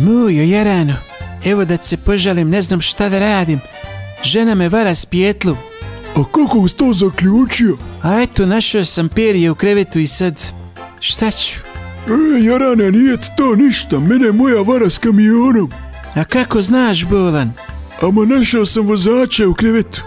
Mujo, Jerano, evo da se požalim, ne znam šta da radim. Žena me vara s pjetlu. A kako si to zaključio? A eto, našao sam perje u krevetu i sad, šta ću? E, Jarane, nije to ništa, mene moja vara s kamionom. A kako znaš, Bolan? Ama našao sam vozača u krevetu.